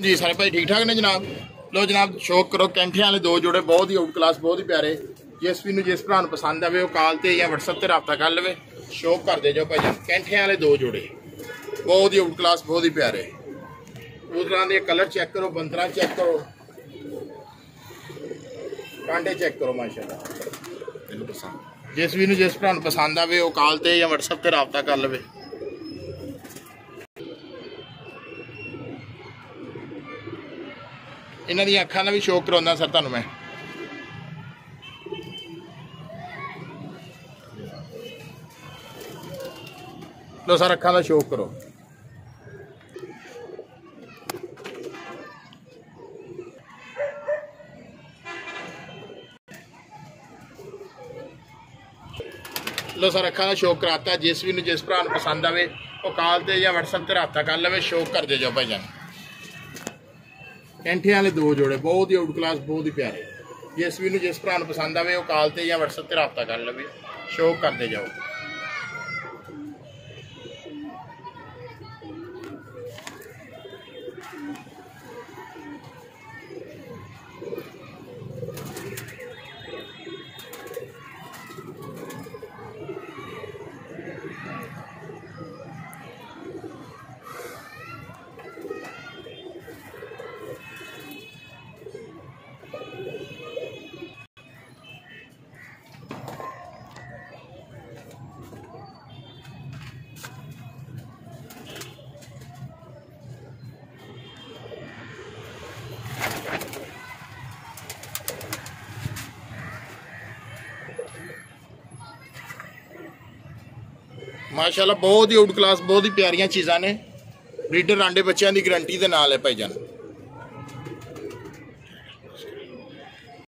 ਜੀ ਸਾਰੇ ਭਾਈ ਠੀਕ ਠਾਕ ਨੇ ਜਨਾਬ? ਲੋ ਜਨਾਬ ਸ਼ੌਕ ਕਰੋ ਕੈਂਠਿਆਂ ਵਾਲੇ ਦੋ ਜੋੜੇ ਬਹੁਤ ਹੀ ਆਊਟ ਕਲਾਸ ਬਹੁਤ ਹੀ ਪਿਆਰੇ। ਜਿਸ ਵੀ ਨੂੰ ਜਿਸ ਭਰਾ ਨੂੰ ਪਸੰਦ ਆਵੇ ਉਹ ਕਾਲ ਤੇ ਜਾਂ WhatsApp ਤੇ ਰਾਬਤਾ ਕਰ ਲਵੇ। ਸ਼ੌਕ ਕਰ ਦੇ ਜਾਓ ਭਾਈ। ਕੈਂਠਿਆਂ ਵਾਲੇ ਦੋ ਜੋੜੇ। ਬਹੁਤ ਹੀ ਆਊਟ ਕਲਾਸ ਬਹੁਤ ਹੀ ਪਿਆਰੇ। ਕਬੂਤਰਾਂ ਦੇ ਕਲਰ ਚੈੱਕ ਕਰੋ ਬੰਦਰਾਂ ਚੈੱਕ ਕਰੋ। ਕਾਂਡੇ ਚੈੱਕ ਕਰੋ ਮਾਸ਼ਾਅੱਲਾ। ਇਹਨੂੰ ਪਸੰਦ। ਜਿਸ ਵੀ ਨੂੰ ਜਿਸ ਭਰਾ ਨੂੰ ਪਸੰਦ ਆਵੇ ਉਹ ਕਾਲ ਤੇ ਜਾਂ WhatsApp ਤੇ ਰਾਬਤਾ ਕਰ ਲਵੇ। ਇਹਨਾਂ ਦੀਆਂ ਅੱਖਾਂ ਦਾ ਵੀ ਸ਼ੌਕ ਕਰਾਉਂਦਾ ਸਰ ਤੁਹਾਨੂੰ ਮੈਂ। ਲੋ ਸਰ, ਅੱਖਾਂ ਦਾ ਸ਼ੌਕ ਕਰੋ। ਲੋ ਸਰ, ਅੱਖਾਂ ਦਾ ਸ਼ੌਕ ਕਰਾਤਾ। ਜਿਸ ਵੀ ਨੂੰ ਜਿਸ ਭਰਾ ਨੂੰ ਪਸੰਦ ਆਵੇ, ਉਹ ਕਾਲ ਤੇ ਜਾਂ WhatsApp ਤੇ ਰਾਬਤਾ ਕਰ ਲਵੇ ਸ਼ੌਕ ਕਰ ਦੇ ਜਾਓ ਭਾਈ ਜਾਨ। ਕੈਂਠੇ ਵਾਲੇ ਦੋ ਜੋੜੇ, ਬਹੁਤ ਹੀ ਆਊਟ ਕਲਾਸ ਬਹੁਤ ਹੀ ਪਿਆਰੇ। ਜਿਸ ਵੀ ਨੂੰ ਜਿਸ ਭਰਾ ਨੂੰ ਪਸੰਦ ਆਵੇ, ਉਹ ਕਾਲ ਤੇ ਜਾਂ WhatsApp ਤੇ ਰਾਬਤਾ ਕਰ ਲਵੇ। ਸ਼ੌਕ ਕਰਦੇ ਜਾਓ। ਮਾਸ਼ਾਅੱਲਾ, ਬਹੁਤ ਹੀ ਆਊਟ ਕਲਾਸ ਬਹੁਤ ਹੀ ਪਿਆਰੀਆਂ ਚੀਜ਼ਾਂ ਨੇ। ਬਰੀਡਰ ਆਂਡੇ ਬੱਚਿਆਂ ਦੀ ਗਾਰੰਟੀ ਦੇ ਨਾਲ ਹੈ ਭਾਈ ਭਾਈਜਾਨ।